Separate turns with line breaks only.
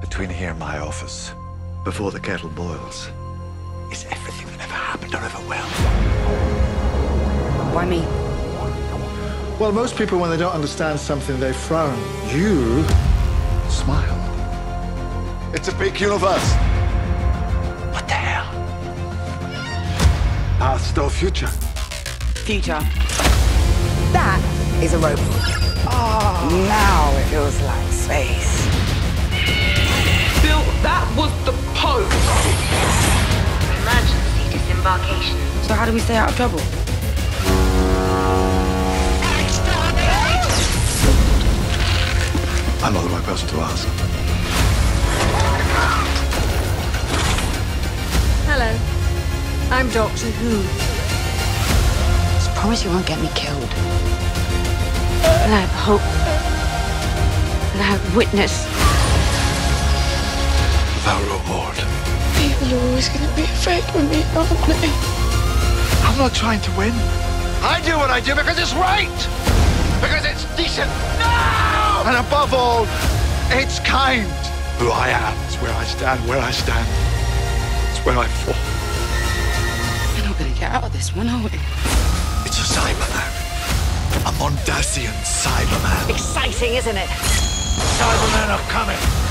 Between here and my office, before the kettle boils, is everything that ever happened or ever will.
Why me?
Well, most people, when they don't understand something, they frown. You smile.
It's a big universe. What the hell? Past or future?
Future. That is a robot. Oh, now it feels like space.
Emergency.
So how do we stay out of trouble?
I'm not the right person to ask.
Hello. I'm Doctor Who.
Just promise you won't get me killed.
And I have hope. And I have witness.
Without reward.
People are always going to be afraid of me, aren't they?
I'm not trying to win. I do what I do because it's right. Because it's decent. No! And above all, it's kind. Who I am is where I stand, where I stand. It's where I fall.
We're not gonna get out of this one, are we?
It's a Cyberman. A Mondasian Cyberman.
Exciting, isn't it?
Cybermen are coming.